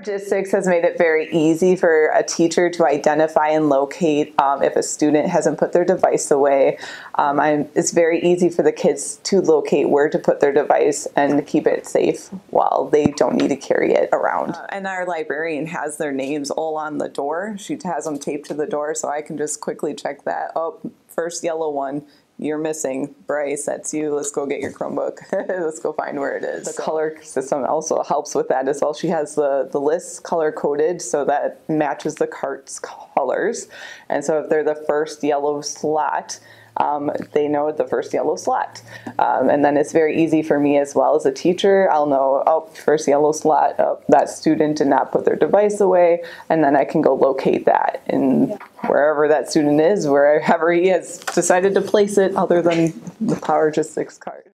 Logistics has made it very easy for a teacher to identify and locate um, if a student hasn't put their device away. Um, it's very easy for the kids to locate where to put their device and keep it safe while they don't need to carry it around. Uh, and our librarian has their names all on the door. She has them taped to the door so I can just quickly check that. Oh, first yellow one, you're missing. Bryce, that's you. Let's go get your Chromebook. Let's go find where it is. The color system also helps with that as well. She has the, the lists color coded so that matches the cart's colors. And so if they're the first yellow slot, um, they know the first yellow slot. Um, and then it's very easy for me as well as a teacher. I'll know, oh, first yellow slot, oh, that student did not put their device away, and then I can go locate that in wherever that student is, wherever he has decided to place it other than the PowerGistics card.